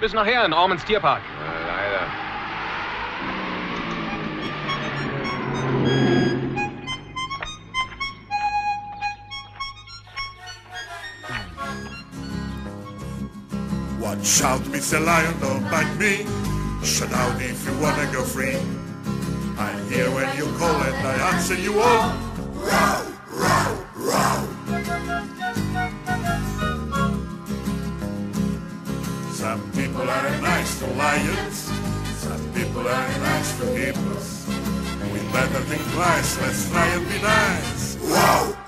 Bis nachher in Ormans Tierpark. Na, leider. Watch out, Mr. Lion, don't bite me. Shut out if you wanna go free. I'm here when you call and I answer you all. Row, Some people are nice to lions. Some people are nice to hippos. We better think twice. Let's try and be nice. Wow.